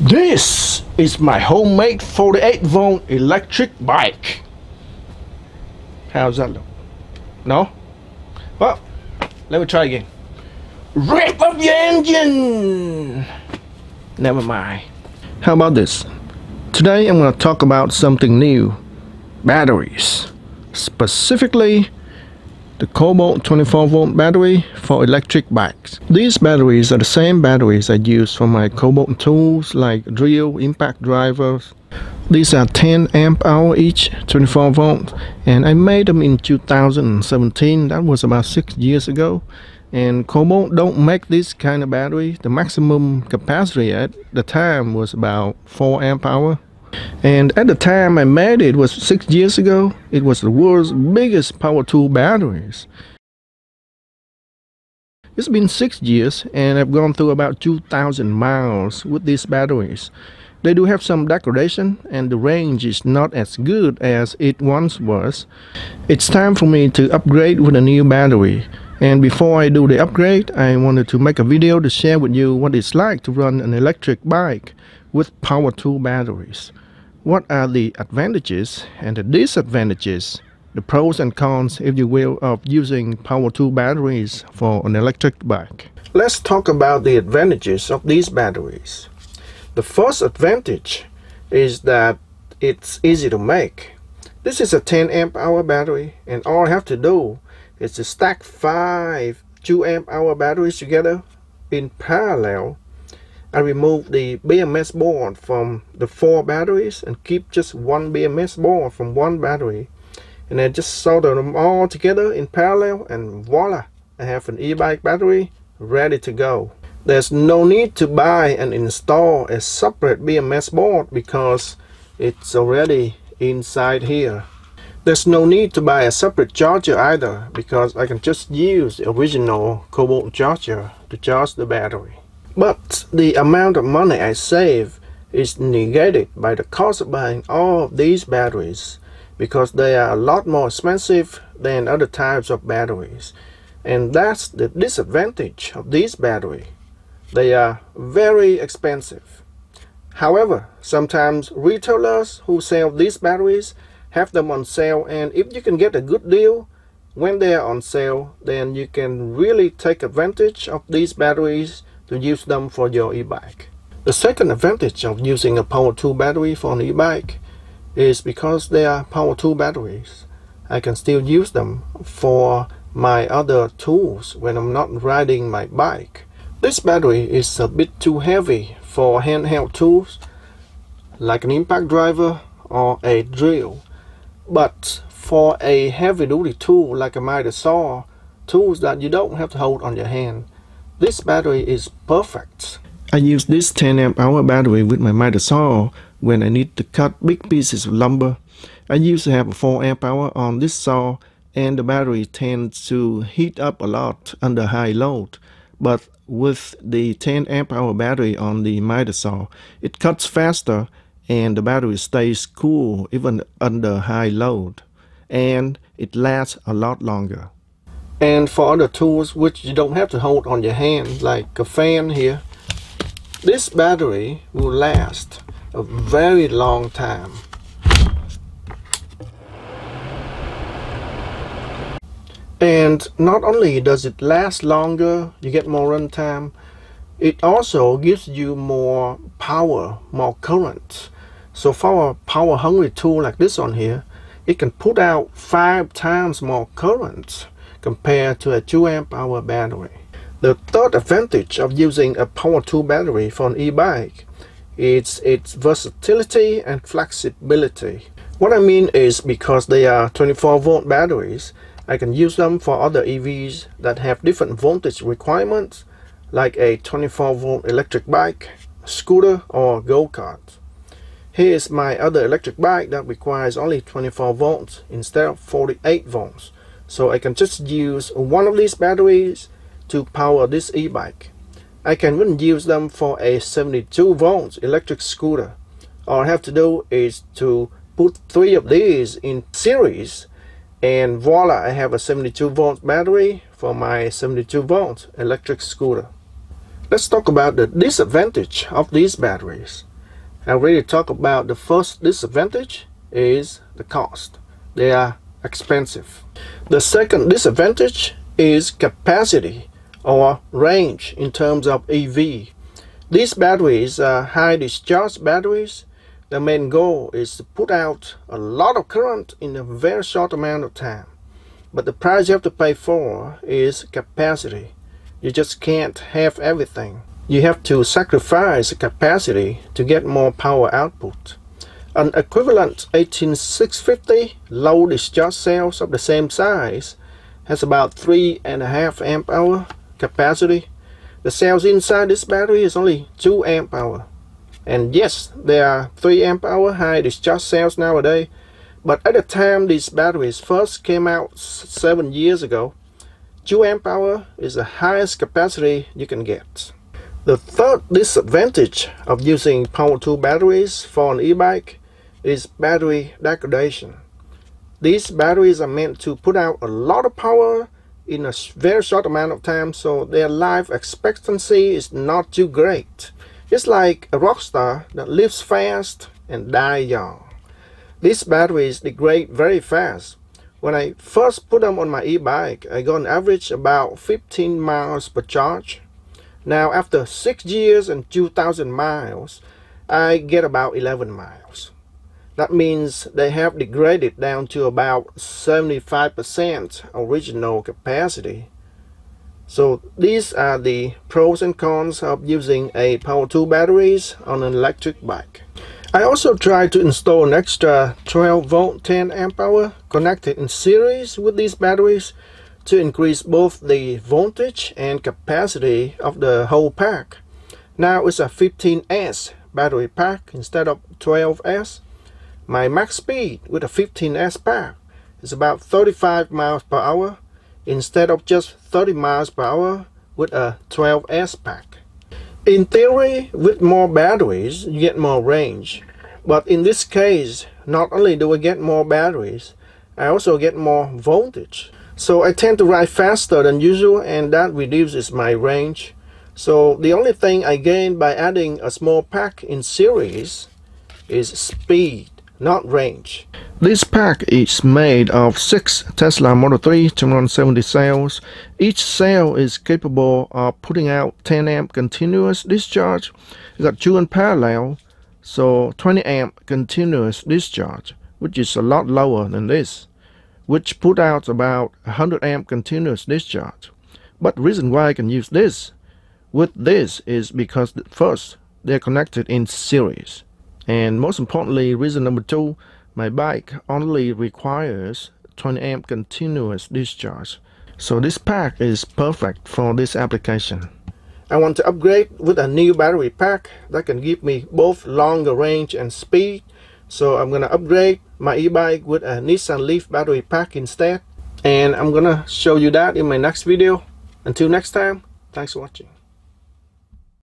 This is my homemade 48 volt electric bike. How's that look? No? Well, let me try again. Rip up your engine! Never mind. How about this? Today I'm going to talk about something new. Batteries. Specifically, the Kobalt 24 volt battery for electric bikes. These batteries are the same batteries I use for my Kobalt tools like drill, impact drivers. These are 10 amp hour each, 24 volt, and I made them in 2017. That was about six years ago. And Kobalt don't make this kind of battery. The maximum capacity at the time was about 4 amp hour. And at the time I made it, it was six years ago, it was the world's biggest power tool batteries. It's been six years and I've gone through about 2,000 miles with these batteries. They do have some degradation and the range is not as good as it once was. It's time for me to upgrade with a new battery. And before I do the upgrade, I wanted to make a video to share with you what it's like to run an electric bike with power tool batteries. What are the advantages and the disadvantages, the pros and cons, if you will, of using power tool batteries for an electric bike? Let's talk about the advantages of these batteries. The first advantage is that it's easy to make. This is a 10 amp hour battery and all I have to do is to stack five 2 amp hour batteries together in parallel I remove the BMS board from the four batteries and keep just one BMS board from one battery. And then just solder them all together in parallel and voila I have an e-bike battery ready to go. There's no need to buy and install a separate BMS board because it's already inside here. There's no need to buy a separate charger either because I can just use the original Kobalt charger to charge the battery but the amount of money I save is negated by the cost of buying all of these batteries because they are a lot more expensive than other types of batteries. And that's the disadvantage of these batteries. They are very expensive. However, sometimes retailers who sell these batteries have them on sale and if you can get a good deal when they are on sale then you can really take advantage of these batteries to use them for your e-bike. The second advantage of using a power tool battery for an e-bike is because they are power tool batteries. I can still use them for my other tools when I'm not riding my bike. This battery is a bit too heavy for handheld tools like an impact driver or a drill. But for a heavy duty tool like a miter saw, tools that you don't have to hold on your hand, this battery is perfect. I use this 10 amp hour battery with my miter saw when I need to cut big pieces of lumber. I used to have a 4 amp hour on this saw and the battery tends to heat up a lot under high load. But with the 10 amp hour battery on the miter saw, it cuts faster and the battery stays cool even under high load. And it lasts a lot longer. And for other tools which you don't have to hold on your hand, like a fan here, this battery will last a very long time. And not only does it last longer, you get more runtime, it also gives you more power, more current. So for a power hungry tool like this one here, it can put out five times more current compared to a 2 amp hour battery. The third advantage of using a power tool battery for an e-bike is its versatility and flexibility. What I mean is because they are 24 volt batteries, I can use them for other EVs that have different voltage requirements like a 24 volt electric bike, scooter or go-kart. Here is my other electric bike that requires only 24 volts instead of 48 volts. So I can just use one of these batteries to power this e-bike. I can even use them for a 72 volts electric scooter. All I have to do is to put three of these in series and voila I have a 72 volt battery for my 72 volt electric scooter. Let's talk about the disadvantage of these batteries. I already talked about the first disadvantage is the cost. They are expensive. The second disadvantage is capacity or range in terms of EV. These batteries are high discharge batteries. The main goal is to put out a lot of current in a very short amount of time. But the price you have to pay for is capacity. You just can't have everything. You have to sacrifice capacity to get more power output. An equivalent 18650 low discharge cells of the same size has about 3.5 amp hour capacity. The cells inside this battery is only 2 amp hour. And yes, there are 3 amp hour high discharge cells nowadays, but at the time these batteries first came out 7 years ago, 2 amp hour is the highest capacity you can get. The third disadvantage of using power tool batteries for an e-bike is battery degradation. These batteries are meant to put out a lot of power in a very short amount of time so their life expectancy is not too great. It's like a rock star that lives fast and dies young. These batteries degrade very fast. When I first put them on my e-bike, I got an average about 15 miles per charge. Now after 6 years and 2000 miles, I get about 11 miles. That means they have degraded down to about 75% original capacity. So these are the pros and cons of using a power tool batteries on an electric bike. I also tried to install an extra 12 volt 10 amp hour connected in series with these batteries to increase both the voltage and capacity of the whole pack. Now it's a 15S battery pack instead of 12S my max speed with a 15S pack is about 35 miles per hour instead of just 30 miles per hour with a 12S pack. In theory, with more batteries, you get more range. But in this case, not only do I get more batteries, I also get more voltage. So I tend to ride faster than usual and that reduces my range. So the only thing I gain by adding a small pack in series is speed not range. This pack is made of 6 Tesla Model 3 270 cells. Each cell is capable of putting out 10 amp continuous discharge. You got two in parallel, so 20 amp continuous discharge, which is a lot lower than this, which put out about 100 amp continuous discharge. But the reason why I can use this with this is because first, they're connected in series. And most importantly, reason number two, my bike only requires 20 amp continuous discharge. So this pack is perfect for this application. I want to upgrade with a new battery pack that can give me both longer range and speed. So I'm gonna upgrade my e-bike with a Nissan Leaf battery pack instead. And I'm gonna show you that in my next video. Until next time, thanks for watching.